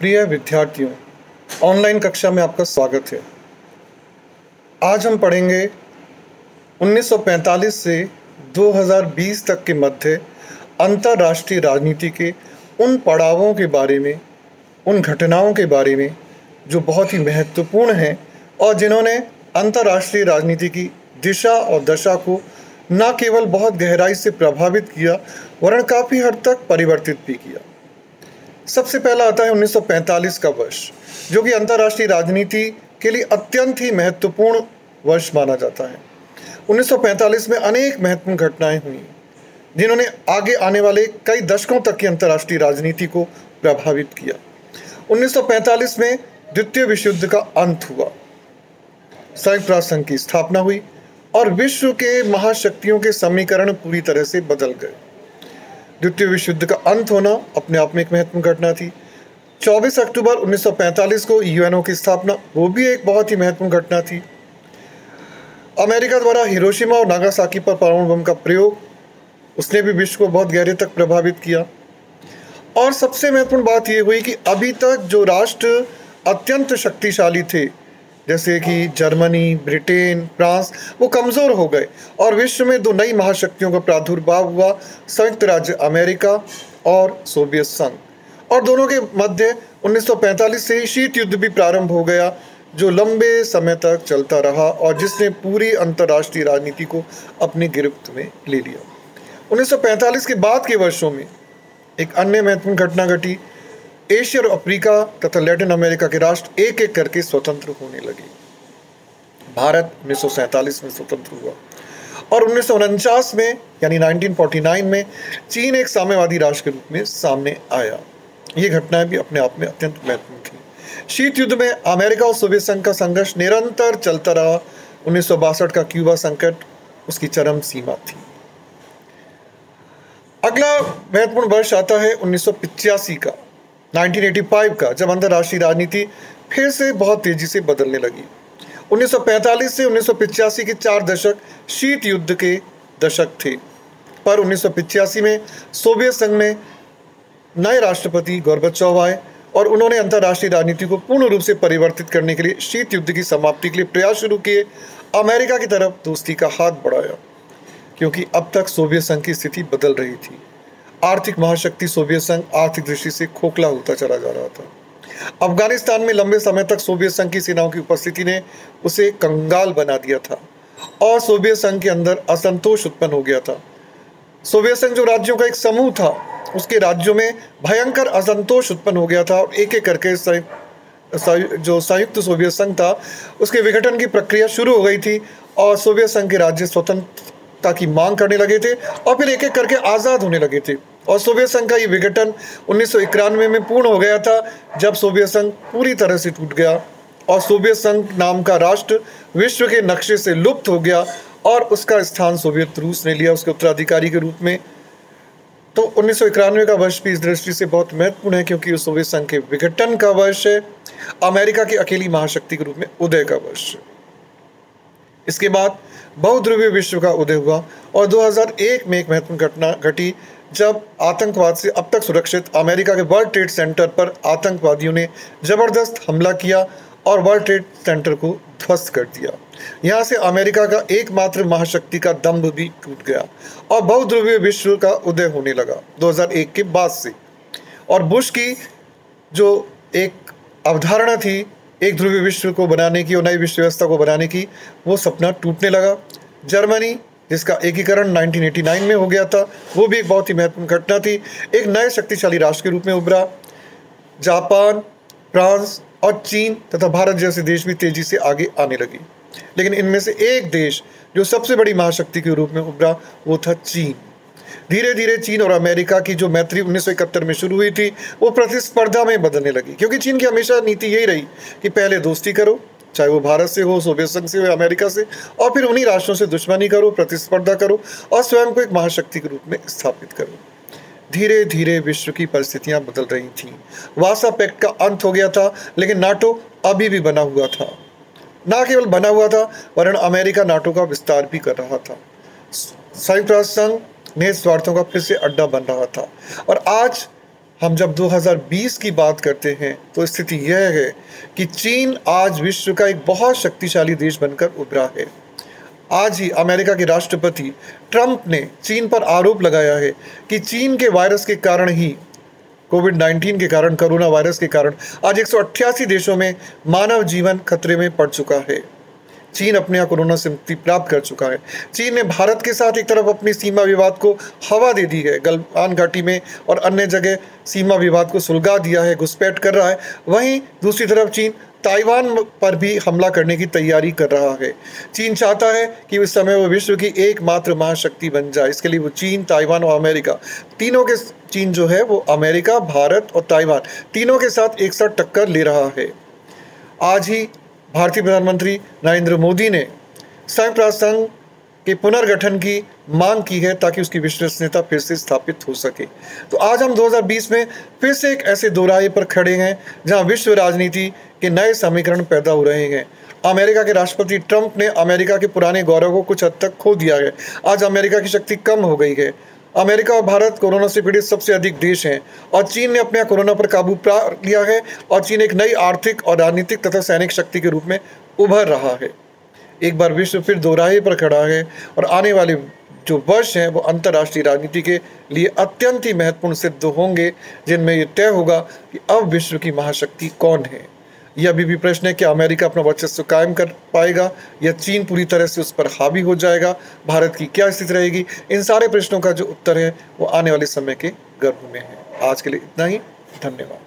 प्रिय विद्यार्थियों ऑनलाइन कक्षा में आपका स्वागत है। आज हम पढ़ेंगे 1945 से 2020 तक के मध्य अंतर्राष्ट्रीय राजनीति के उन पड़ावों के बारे में, उन घटनाओं के बारे में जो बहुत ही महत्वपूर्ण हैं और जिन्होंने अंतर्राष्ट्रीय राजनीति की दिशा और दशा को न केवल बहुत गहराई से प्रभावित किया, वरन काफ़ी हद तक परिवर्तित भी किया। सबसे पहला आता है 1945 का वर्ष, जो कि अंतर्राष्ट्रीय राजनीति के लिए अत्यंत ही महत्वपूर्ण वर्ष माना जाता है। 1945 में अनेक महत्वपूर्ण घटनाएँ हुई, जिन्होंने आगे आने वाले कई दशकों तक की अंतर्राष्ट्रीय राजनीति को प्रभावित किया। 1945 में द्वितीय विश्व युद्ध का अंत हुआ। संयुक्त राष्ट्र संघ की स्थापना हुई और विश्व के महाशक्तियों के समीकरण पूरी तरह से बदल गए। द्वितीय विश्व युद्ध का अंत होना अपने आप में एक महत्वपूर्ण घटना थी। 24 अक्टूबर 1945 को यूएनओ की स्थापना, वो भी एक बहुत ही महत्वपूर्ण घटना थी। अमेरिका द्वारा हिरोशिमा और नागासाकी पर परमाणु बम का प्रयोग, उसने भी विश्व को बहुत गहरे तक प्रभावित किया। और सबसे महत्वपूर्ण बात यह हुई कि अभी तक जो राष्ट्र अत्यंत शक्तिशाली थे जैसे कि जर्मनी, ब्रिटेन, फ्रांस, वो कमज़ोर हो गए। और विश्व में दो नई महाशक्तियों का प्रादुर्भाव हुआ, संयुक्त राज्य अमेरिका और सोवियत संघ। और दोनों के मध्य 1945 से ही शीत युद्ध भी प्रारंभ हो गया, जो लंबे समय तक चलता रहा और जिसने पूरी अंतर्राष्ट्रीय राजनीति को अपनी गिरफ्त में ले लिया। 1945 के बाद के वर्षों में एक अन्य महत्वपूर्ण घटना घटी एशिया और अफ्रीका तथा लैटिन अमेरिका के राष्ट्र एक एक करके स्वतंत्र होने लगे। भारत उन्नीस में स्वतंत्र हुआ और उन्नीस में, यानी 1949 में, चीन एक साम्यवादी राष्ट्र के रूप में सामने आया। ये घटनाएँ भी अपने आप में अत्यंत महत्वपूर्ण थी। शीत युद्ध में अमेरिका और सोवियत संघ का संघर्ष निरंतर चलता रहा। उन्नीस सौ बासठ का क्यूबा संकट उसकी चरम सीमा थी। अगला महत्वपूर्ण वर्ष आता है उन्नीस का। 1985 का, जब अंतर्राष्ट्रीय राजनीति फिर से बहुत तेज़ी से बदलने लगी। 1945 से उन्नीस के चार दशक शीत युद्ध के दशक थे। पर उन्नीस में सोवियत संघ में नए राष्ट्रपति गौरबच्चव आए और उन्होंने अंतर्राष्ट्रीय राजनीति को पूर्ण रूप से परिवर्तित करने के लिए शीत युद्ध की समाप्ति के लिए प्रयास शुरू किए। अमेरिका की तरफ़ दोस्ती का हाथ बढ़ाया, क्योंकि अब तक सोवियत संघ की स्थिति बदल रही थी। आर्थिक महाशक्ति सोवियत संघ आर्थिक दृष्टि से खोखला होता चला जा रहा था। अफ़गानिस्तान में लंबे समय तक सोवियत संघ की सेनाओं की उपस्थिति ने उसे कंगाल बना दिया था और सोवियत संघ के अंदर असंतोष उत्पन्न हो गया था। सोवियत संघ जो राज्यों का एक समूह था, उसके राज्यों में भयंकर असंतोष उत्पन्न हो गया था और एक एक करके जो संयुक्त सोवियत संघ था, उसके विघटन की प्रक्रिया शुरू हो गई थी और सोवियत संघ के राज्य स्वतंत्रता की मांग करने लगे थे और फिर एक एक करके आज़ाद होने लगे थे। और सोवियत संघ का ये विघटन उन्नीस में पूर्ण हो गया था, जब सोवियत संघ पूरी तरह से टूट गया और सोवियत संघ नाम का राष्ट्र विश्व के नक्शे से लुप्त हो गया और उसका स्थान सोवियत रूस ने लिया उसके उत्तराधिकारी के रूप में। तो उन्नीस का वर्ष भी इस दृष्टि से बहुत महत्वपूर्ण है, क्योंकि उस सोवियत संघ के विघटन का वर्ष है, अमेरिका की अकेली महाशक्ति के रूप में उदय का वर्ष इसके बाद बहुध्रुवीय विश्व का उदय हुआ और 2001 में एक महत्वपूर्ण घटना घटी जब आतंकवाद से अब तक सुरक्षित अमेरिका के वर्ल्ड ट्रेड सेंटर पर आतंकवादियों ने ज़बरदस्त हमला किया और वर्ल्ड ट्रेड सेंटर को ध्वस्त कर दिया। यहाँ से अमेरिका का एकमात्र महाशक्ति का दम्भ भी टूट गया और बहुध्रुवीय विश्व का उदय होने लगा 2001 के बाद से। और बुश की जो एक अवधारणा थी, एक ध्रुवीय विश्व को बनाने की और नई विश्व व्यवस्था को बनाने की, वो सपना टूटने लगा। जर्मनी जिसका एकीकरण 1989 में हो गया था, वो भी एक बहुत ही महत्वपूर्ण घटना थी। एक नए शक्तिशाली राष्ट्र के रूप में उभरा। जापान, फ्रांस और चीन तथा भारत जैसे देश भी तेज़ी से आगे आने लगी। लेकिन इनमें से एक देश जो सबसे बड़ी महाशक्ति के रूप में उभरा, वो था चीन। धीरे धीरे चीन और अमेरिका की जो मैत्री उन्नीस सौ इकहत्तर में शुरू हुई थी, वो प्रतिस्पर्धा में बदलने लगी। क्योंकि चीन की हमेशा नीति यही रही कि पहले दोस्ती करो चाहे वो भारत से हो, सोवियत संघ से हो अमेरिका से, और फिर उन्हीं राष्ट्रों से दुश्मनी करो, प्रतिस्पर्धा करो, और स्वयं को एक महाशक्ति के रूप में स्थापित करो। धीरे धीरे विश्व की परिस्थितियाँ बदल रही थीं। वासा पैक्ट का अंत हो गया था, लेकिन नाटो अभी भी बना हुआ था। ना केवल बना हुआ था, वरन अमेरिका नाटो का विस्तार भी कर रहा था। संयुक्त राष्ट्र संघ निहित स्वार्थों का फिर से अड्डा बन रहा था। और आज हम जब 2020 की बात करते हैं तो स्थिति यह है कि चीन आज विश्व का एक बहुत शक्तिशाली देश बनकर उभरा है। आज ही अमेरिका के राष्ट्रपति ट्रंप ने चीन पर आरोप लगाया है कि चीन के वायरस के कारण ही, कोविड 19 के कारण, कोरोना वायरस के कारण आज एक सौ अट्ठासी देशों में मानव जीवन खतरे में पड़ चुका है। चीन अपने यहाँ कोरोना से मुक्ति प्राप्त कर चुका है। चीन ने भारत के साथ एक तरफ़ अपनी सीमा विवाद को हवा दे दी है, गलवान घाटी में, और अन्य जगह सीमा विवाद को सुलगा दिया है, घुसपैठ कर रहा है। वहीं दूसरी तरफ़ चीन ताइवान पर भी हमला करने की तैयारी कर रहा है। चीन चाहता है कि उस समय वो विश्व की एकमात्र महाशक्ति बन जाए। इसके लिए वो चीन, ताइवान और अमेरिका, तीनों के चीन जो है वो अमेरिका, भारत और ताइवान, तीनों के साथ एक साथ टक्कर ले रहा है। आज ही भारतीय प्रधानमंत्री नरेंद्र मोदी ने संयुक्त राष्ट्र संघ के पुनर्गठन की मांग की है ताकि उसकी विश्वसनीयता फिर से स्थापित हो सके। तो आज हम 2020 में फिर से एक ऐसे दोराहे पर खड़े हैं, जहाँ विश्व राजनीति के नए समीकरण पैदा हो रहे हैं। अमेरिका के राष्ट्रपति ट्रंप ने अमेरिका के पुराने गौरव को कुछ हद तक खो दिया है। आज अमेरिका की शक्ति कम हो गई है। अमेरिका और भारत कोरोना से पीड़ित सबसे अधिक देश हैं और चीन ने अपने कोरोना पर काबू पा लिया है और चीन एक नई आर्थिक और राजनीतिक तथा सैनिक शक्ति के रूप में उभर रहा है। एक बार विश्व फिर दोराहे पर खड़ा है और आने वाले जो वर्ष हैं, वो अंतर्राष्ट्रीय राजनीति के लिए अत्यंत ही महत्वपूर्ण सिद्ध होंगे, जिनमें ये तय होगा कि अब विश्व की महाशक्ति कौन है। यह अभी भी प्रश्न है कि अमेरिका अपना वर्चस्व कायम कर पाएगा या चीन पूरी तरह से उस पर हावी हो जाएगा? भारत की क्या स्थिति रहेगी? इन सारे प्रश्नों का जो उत्तर है, वो आने वाले समय के गर्भ में है। आज के लिए इतना ही। धन्यवाद।